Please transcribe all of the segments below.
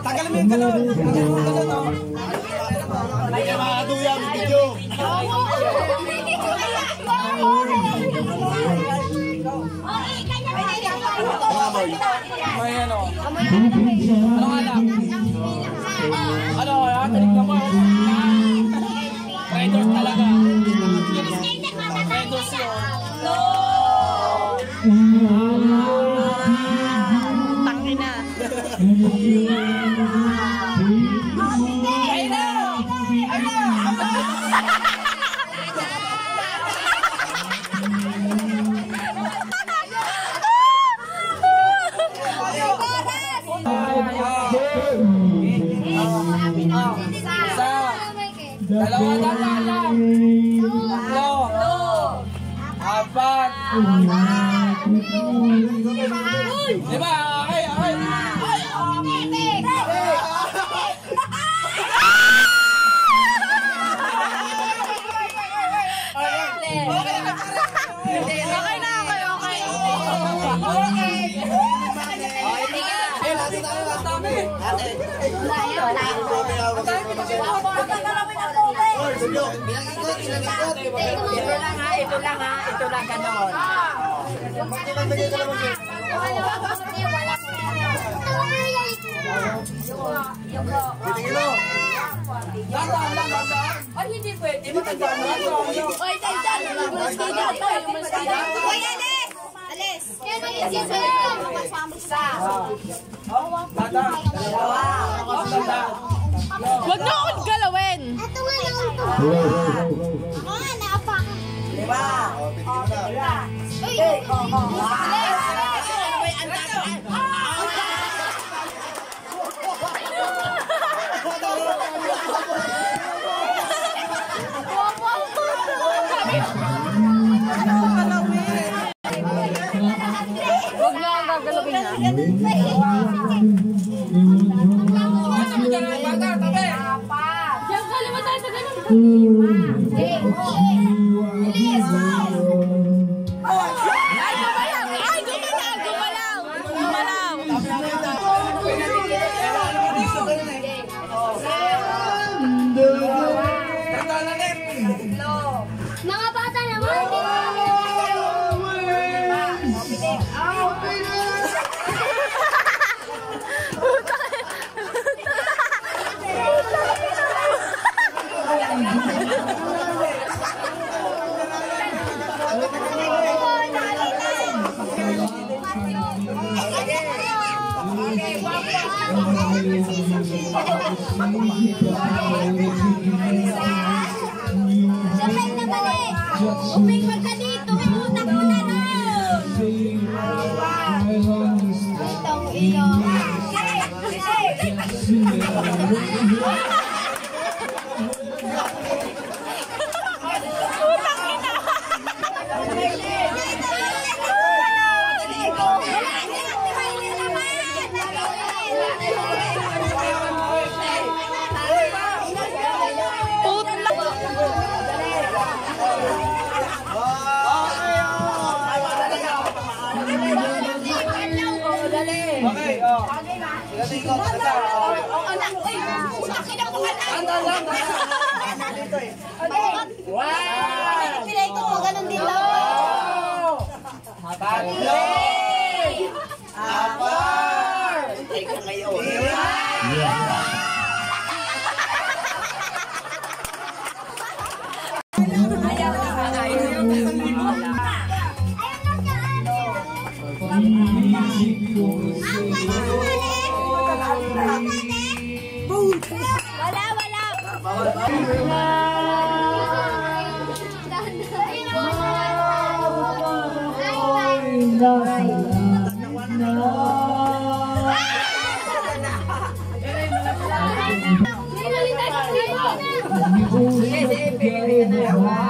Tagalin mo yung galon. Tagalin mo yung galon, no? Kaya mga kaduya, may video. May ano. Ano nga lang? Ano, ah, tinignan mo. Raiders talaga. Raiders yun. Tangina. Isa. Dalawa na lang. Tatlo. Apat. Lima. Ito lang ha, ito lang ha, ito lang ganon. Dahan lang, dahan. Ay, hindi pwede. Matanda na. Oy, dyan, dyan. Umalis ka dyan. Oy, umalis yan. Dahan. Dalawa. Dahan. Huwag niyo akong galawin. Ito nga lang ito. Ako nga, naapa. Lima. O, titingin mo na. Uy! Huwag gagalawin ha. Okay, oh. Galing ko, tanda. Tanda lang, Wow! Pilay ko mo, ganun din lang. Tatlo. Apat. Dapat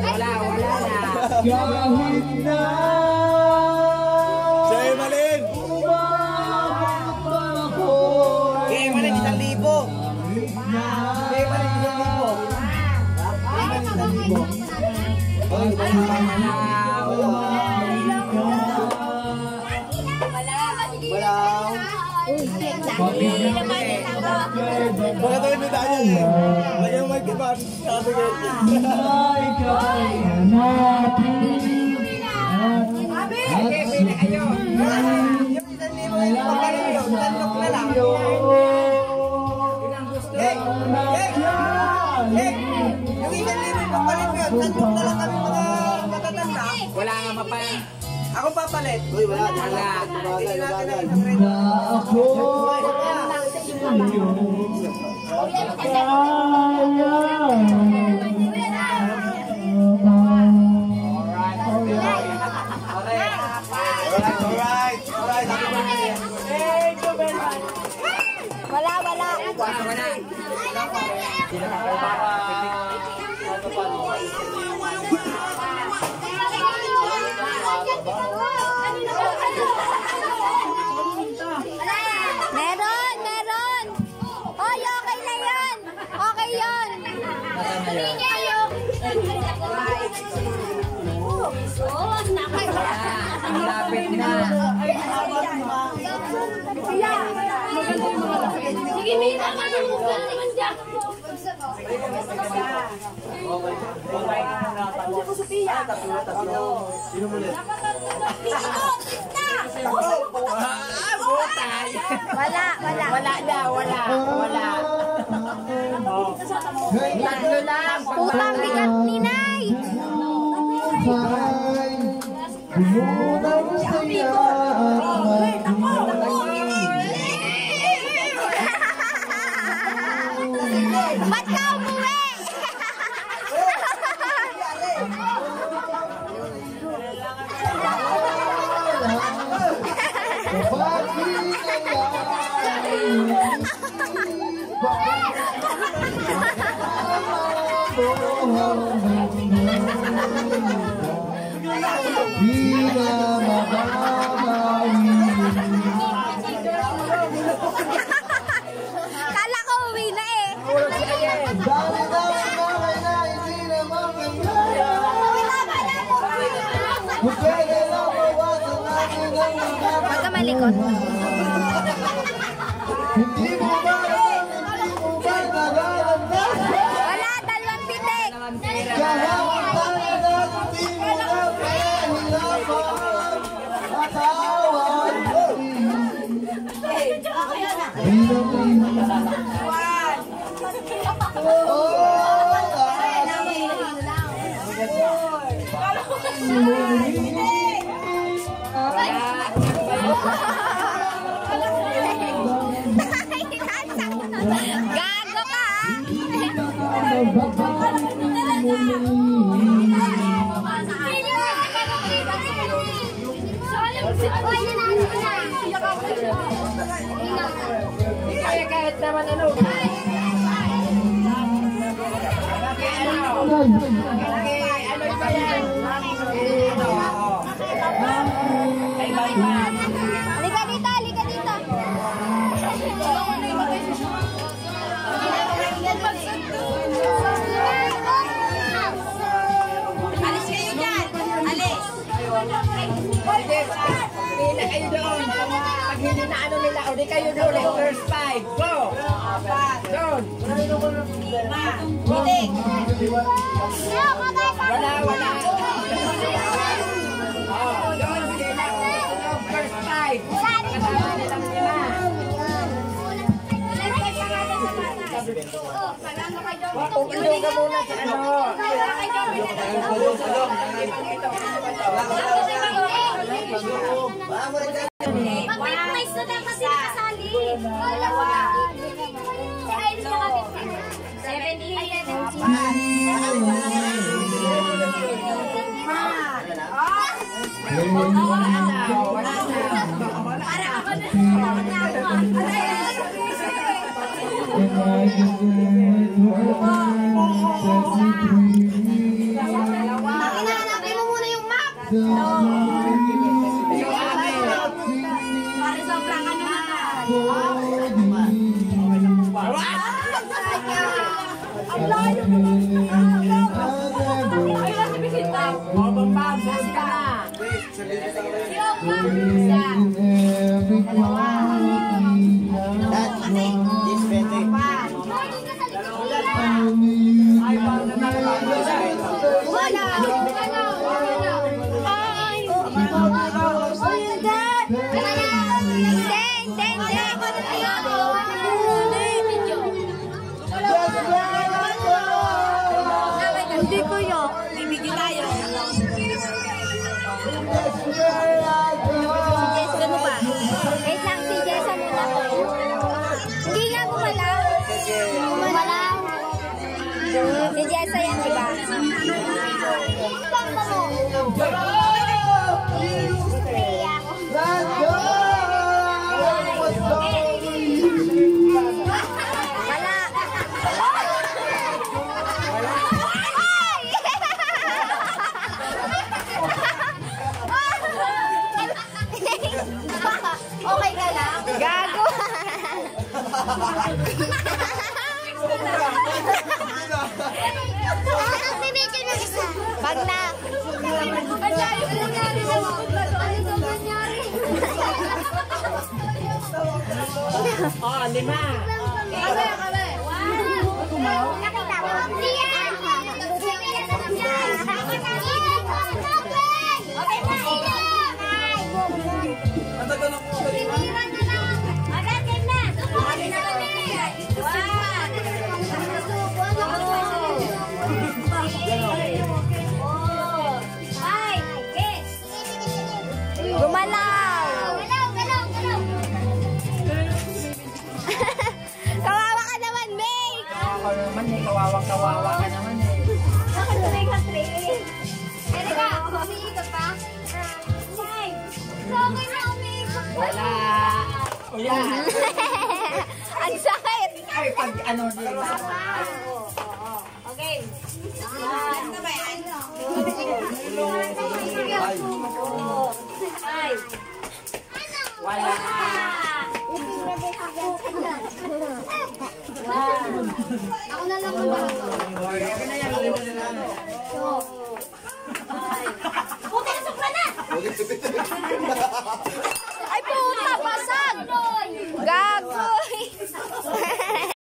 Wala, wala na. Kahit na Say, Baka tayo may daya eh. Lagyan mo may kipan. Sabi ko. Ay, kaya natin Okay, pili kayo. Ilang gusto? Eh, yung isang libo papalit ko yun. Sandok na lang kami mga matatanda. Wala nga mapa. Ako papalit. Uy, wala. Wala. Hindi natin na isang red. ako birthday. Wala, wala. Wala May tama na mo naman dyan. Wala, wala. Wala na, wala. Wala. Tatlo lang. Putang bigat ni Nay. Ba't Di na makakawi Kala ko uwi na eh. Dami na mga na hindi na Kung pwede lang mawasan natin ang mga Huwag ka malikot. Hindi mo ba Hallelujah. Kayo doon. Pag hindi na ano nila, o di kayo eh, First five, go! Doon. Pitik. Wala, wala. Oh, doon, sila. Doon, First five. Kasama nilang lima. Pupilo ka muna sa ano. Pag-request na dapat sila kasali. Wala ko na. Si Iris na kapit. 17. Makinanapin mo muna yung map! Wala! Wait. 哦，你们 ulan. Ang sakit! Ay, pag ano din. Okay. Ay. Wala. Ako na lang ako. Puti, supra na! Puti, supra na!